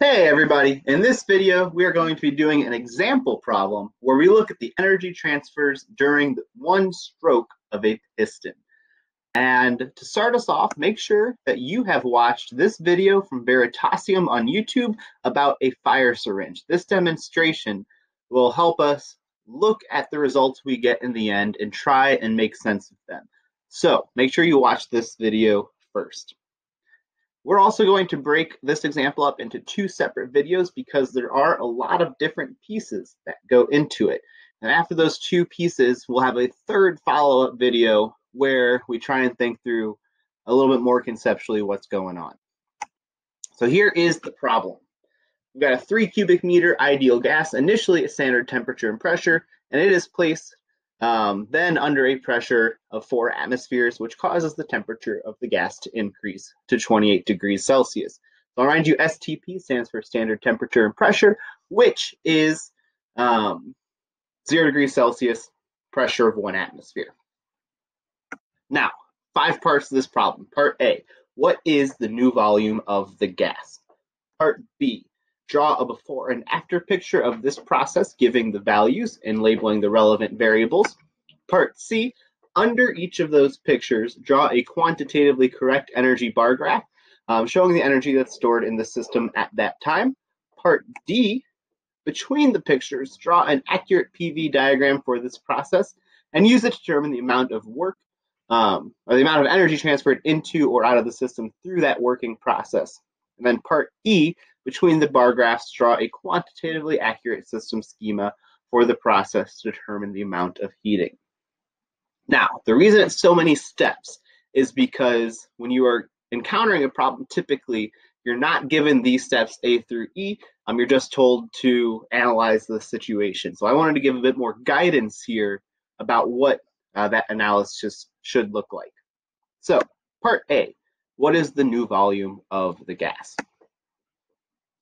Hey everybody, in this video we are going to be doing an example problem where we look at the energy transfers during one stroke of a piston. And to start us off, make sure that you have watched this video from Veritasium on YouTube about a fire syringe. This demonstration will help us look at the results we get in the end and try and make sense of them. So make sure you watch this video first. We're also going to break this example up into two separate videos because there are a lot of different pieces that go into it. And after those two pieces, we'll have a third follow-up video where we try and think through a little bit more conceptually what's going on. So here is the problem. We've got a three cubic meter ideal gas, initially at standard temperature and pressure, and it is placed um, then under a pressure of four atmospheres, which causes the temperature of the gas to increase to 28 degrees Celsius. So I'll remind you, STP stands for standard temperature and pressure, which is um, zero degrees Celsius, pressure of one atmosphere. Now, five parts of this problem. Part A, what is the new volume of the gas? Part B, Draw a before and after picture of this process, giving the values and labeling the relevant variables. Part C, under each of those pictures, draw a quantitatively correct energy bar graph, um, showing the energy that's stored in the system at that time. Part D, between the pictures, draw an accurate PV diagram for this process and use it to determine the amount of work um, or the amount of energy transferred into or out of the system through that working process. And then part E, between the bar graphs, draw a quantitatively accurate system schema for the process to determine the amount of heating. Now, the reason it's so many steps is because when you are encountering a problem, typically you're not given these steps A through E. Um, you're just told to analyze the situation. So I wanted to give a bit more guidance here about what uh, that analysis should look like. So part A, what is the new volume of the gas?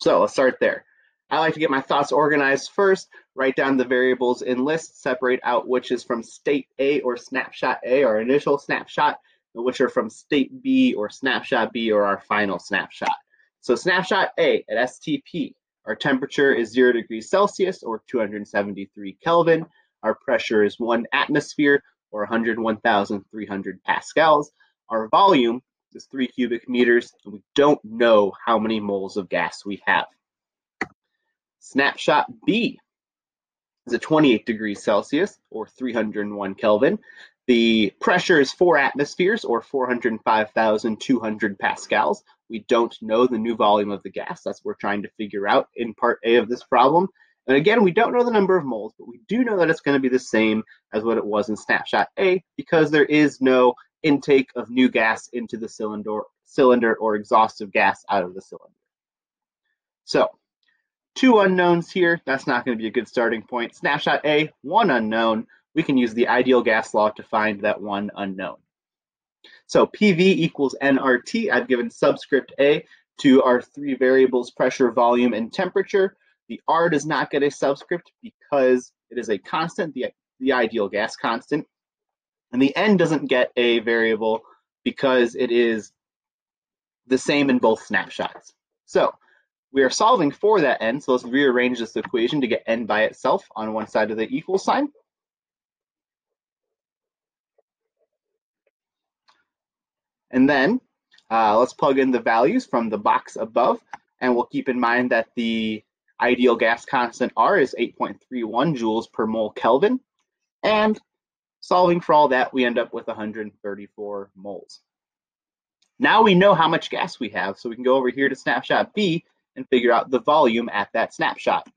So let's start there. I like to get my thoughts organized first, write down the variables in lists, separate out which is from state A or snapshot A, our initial snapshot, which are from state B or snapshot B or our final snapshot. So snapshot A at STP, our temperature is 0 degrees Celsius or 273 Kelvin. Our pressure is 1 atmosphere or 101,300 pascals. Our volume is three cubic meters, and we don't know how many moles of gas we have. Snapshot B is at 28 degrees Celsius or 301 Kelvin. The pressure is four atmospheres or 405,200 pascals. We don't know the new volume of the gas. That's what we're trying to figure out in part A of this problem. And again, we don't know the number of moles, but we do know that it's going to be the same as what it was in snapshot A because there is no intake of new gas into the cylinder, cylinder or exhaust of gas out of the cylinder. So two unknowns here. That's not going to be a good starting point. Snapshot A, one unknown. We can use the ideal gas law to find that one unknown. So PV equals nRT. I've given subscript A to our three variables, pressure, volume, and temperature. The R does not get a subscript because it is a constant, the, the ideal gas constant. And the n doesn't get a variable because it is the same in both snapshots. So we are solving for that n, so let's rearrange this equation to get n by itself on one side of the equal sign. And then uh, let's plug in the values from the box above, and we'll keep in mind that the ideal gas constant R is 8.31 joules per mole Kelvin, and Solving for all that, we end up with 134 moles. Now we know how much gas we have, so we can go over here to snapshot B and figure out the volume at that snapshot.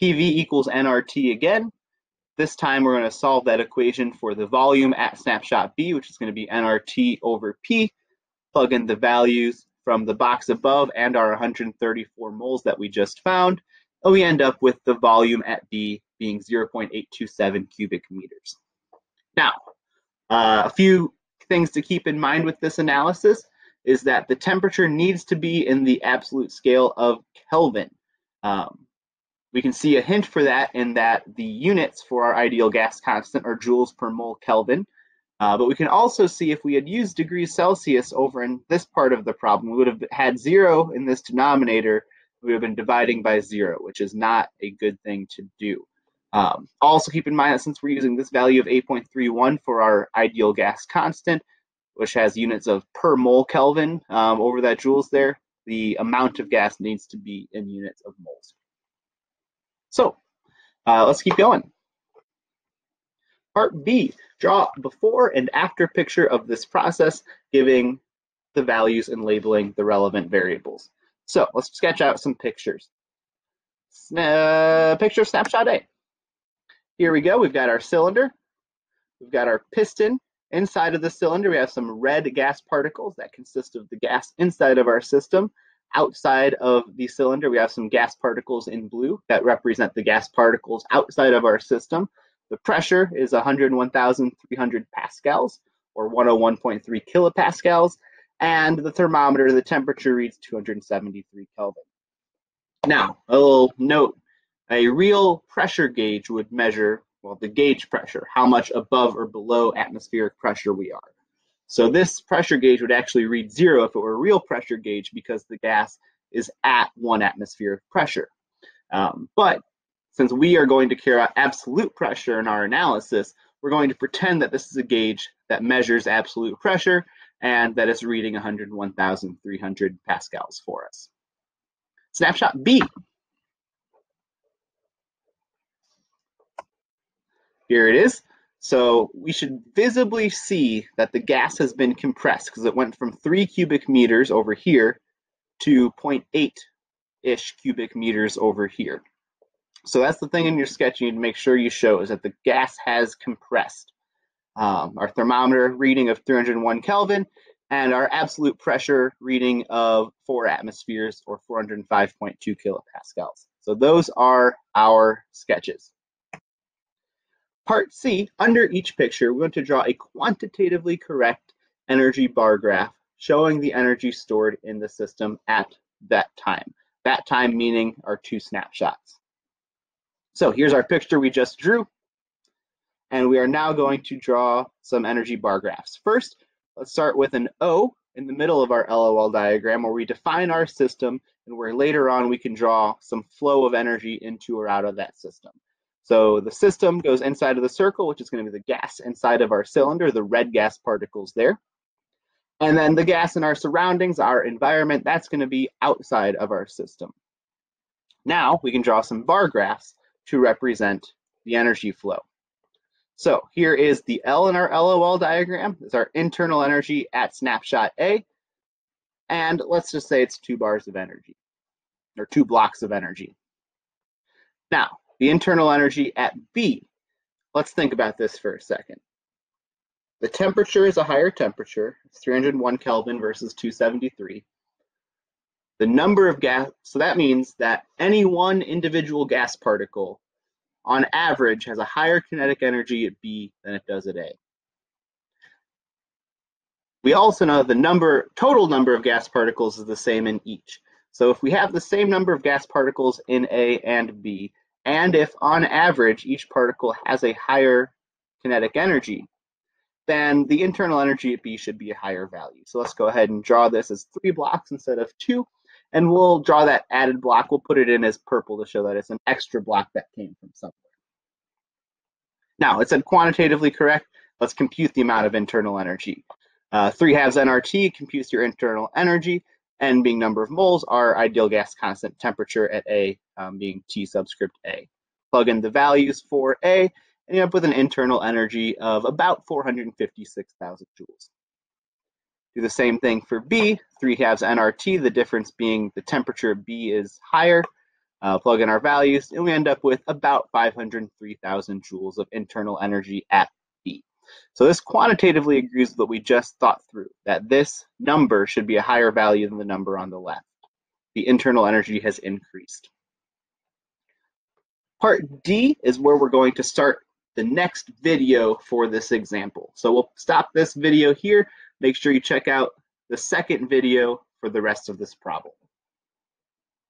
PV equals nRT again. This time we're going to solve that equation for the volume at snapshot B, which is going to be nRT over P. Plug in the values from the box above and our 134 moles that we just found, and we end up with the volume at B being 0.827 cubic meters. Now, uh, a few things to keep in mind with this analysis is that the temperature needs to be in the absolute scale of Kelvin. Um, we can see a hint for that in that the units for our ideal gas constant are joules per mole Kelvin. Uh, but we can also see if we had used degrees Celsius over in this part of the problem, we would have had zero in this denominator, we would have been dividing by zero, which is not a good thing to do. Um, also keep in mind that since we're using this value of 8.31 for our ideal gas constant, which has units of per mole Kelvin um, over that joules there, the amount of gas needs to be in units of moles. So uh, let's keep going. Part B, draw before and after picture of this process, giving the values and labeling the relevant variables. So let's sketch out some pictures. Picture snapshot A. Here we go. We've got our cylinder. We've got our piston. Inside of the cylinder, we have some red gas particles that consist of the gas inside of our system. Outside of the cylinder, we have some gas particles in blue that represent the gas particles outside of our system. The pressure is 101,300 pascals or 101.3 kilopascals. And the thermometer, the temperature reads 273 Kelvin. Now, a little note a real pressure gauge would measure, well, the gauge pressure, how much above or below atmospheric pressure we are. So this pressure gauge would actually read zero if it were a real pressure gauge because the gas is at one atmospheric pressure. Um, but since we are going to care about absolute pressure in our analysis, we're going to pretend that this is a gauge that measures absolute pressure and that is reading 101,300 pascals for us. Snapshot B. Here it is. So we should visibly see that the gas has been compressed because it went from 3 cubic meters over here to 0.8-ish cubic meters over here. So that's the thing in your sketch you need to make sure you show is that the gas has compressed. Um, our thermometer reading of 301 Kelvin and our absolute pressure reading of 4 atmospheres or 405.2 kilopascals. So those are our sketches. Part C, under each picture, we want to draw a quantitatively correct energy bar graph showing the energy stored in the system at that time. That time meaning our two snapshots. So here's our picture we just drew. And we are now going to draw some energy bar graphs. First, let's start with an O in the middle of our LOL diagram where we define our system and where later on we can draw some flow of energy into or out of that system. So the system goes inside of the circle, which is going to be the gas inside of our cylinder, the red gas particles there. And then the gas in our surroundings, our environment, that's going to be outside of our system. Now we can draw some bar graphs to represent the energy flow. So here is the L in our LOL diagram. It's our internal energy at snapshot A. And let's just say it's two bars of energy, or two blocks of energy. Now, the internal energy at B. Let's think about this for a second. The temperature is a higher temperature, it's 301 Kelvin versus 273. The number of gas, so that means that any one individual gas particle on average has a higher kinetic energy at B than it does at A. We also know the number, total number of gas particles is the same in each. So if we have the same number of gas particles in A and B, and if on average each particle has a higher kinetic energy, then the internal energy at B should be a higher value. So let's go ahead and draw this as three blocks instead of two, and we'll draw that added block. We'll put it in as purple to show that it's an extra block that came from somewhere. Now, it said quantitatively correct. Let's compute the amount of internal energy. Uh, 3 halves nRT computes your internal energy. N being number of moles, our ideal gas constant temperature at A um, being T subscript A. Plug in the values for A, and you end up with an internal energy of about 456,000 joules. Do the same thing for B, 3 halves nRT, the difference being the temperature of B is higher. Uh, plug in our values, and we end up with about 503,000 joules of internal energy at so this quantitatively agrees with what we just thought through, that this number should be a higher value than the number on the left. The internal energy has increased. Part D is where we're going to start the next video for this example. So we'll stop this video here. Make sure you check out the second video for the rest of this problem.